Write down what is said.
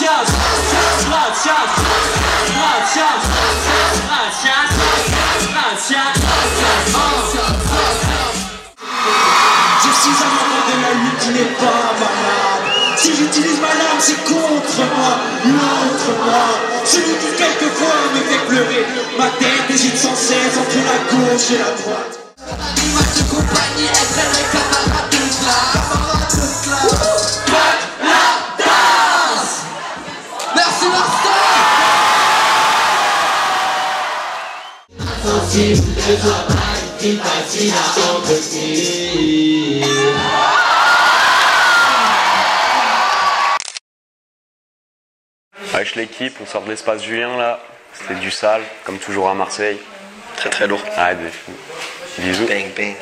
Je suis un amant de la nuit qui n'est pas malade. Si j'utilise ma lame, c'est contre moi, l'autre moi. Celui qui quelquefois me fait pleurer. Ma tête hésite sans cesse entre la gauche et la droite. Merci travail qui à l'équipe, on sort de l'espace Julien là. C'était du sale, comme toujours à Marseille. Très très lourd. Ah, des fous. Bisous. Bang bang.